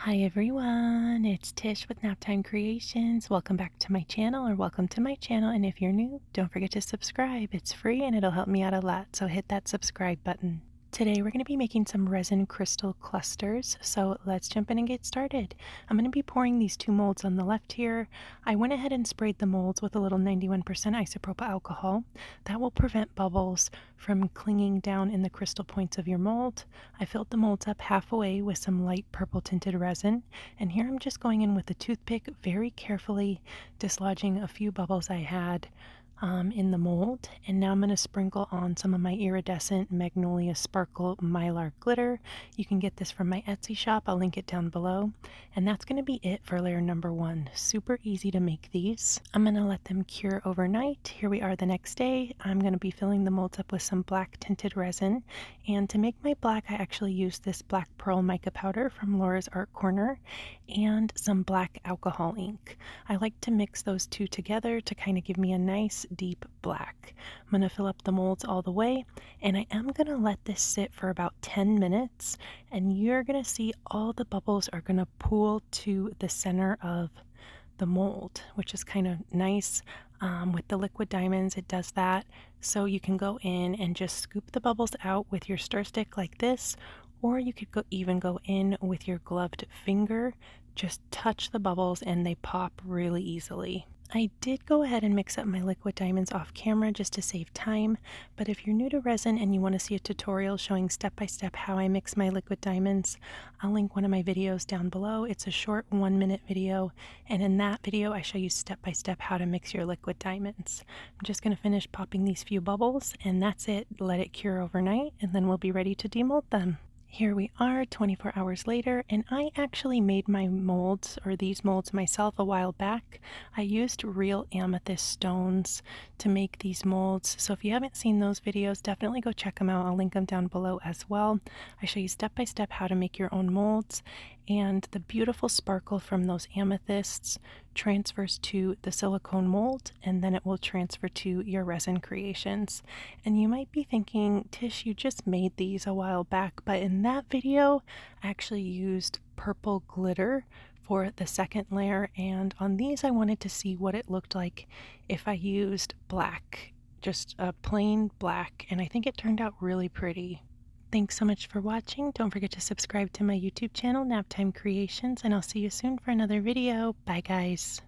Hi everyone, it's Tish with Naptime Creations. Welcome back to my channel or welcome to my channel. And if you're new, don't forget to subscribe. It's free and it'll help me out a lot. So hit that subscribe button. Today we're going to be making some resin crystal clusters, so let's jump in and get started. I'm going to be pouring these two molds on the left here. I went ahead and sprayed the molds with a little 91% isopropyl alcohol. That will prevent bubbles from clinging down in the crystal points of your mold. I filled the molds up halfway with some light purple tinted resin, and here I'm just going in with a toothpick very carefully dislodging a few bubbles I had um, in the mold. And now I'm going to sprinkle on some of my iridescent Magnolia Sparkle Mylar glitter. You can get this from my Etsy shop. I'll link it down below. And that's going to be it for layer number one. Super easy to make these. I'm going to let them cure overnight. Here we are the next day. I'm going to be filling the molds up with some black tinted resin. And to make my black, I actually used this black pearl mica powder from Laura's Art Corner and some black alcohol ink. I like to mix those two together to kind of give me a nice deep black. I'm going to fill up the molds all the way and I am going to let this sit for about 10 minutes and you're going to see all the bubbles are going to pool to the center of the mold, which is kind of nice. Um, with the liquid diamonds, it does that. So you can go in and just scoop the bubbles out with your stir stick like this, or you could go, even go in with your gloved finger. Just touch the bubbles and they pop really easily. I did go ahead and mix up my liquid diamonds off camera just to save time, but if you're new to resin and you want to see a tutorial showing step by step how I mix my liquid diamonds, I'll link one of my videos down below. It's a short one minute video, and in that video I show you step by step how to mix your liquid diamonds. I'm just going to finish popping these few bubbles, and that's it. Let it cure overnight, and then we'll be ready to demold them. Here we are 24 hours later, and I actually made my molds or these molds myself a while back. I used real amethyst stones to make these molds. So if you haven't seen those videos, definitely go check them out. I'll link them down below as well. I show you step by step how to make your own molds, and the beautiful sparkle from those amethysts transfers to the silicone mold and then it will transfer to your resin creations. And you might be thinking, Tish, you just made these a while back, but in that video, I actually used purple glitter for the second layer and on these I wanted to see what it looked like if I used black just a plain black and I think it turned out really pretty. Thanks so much for watching. Don't forget to subscribe to my YouTube channel, Naptime Creations, and I'll see you soon for another video. Bye, guys.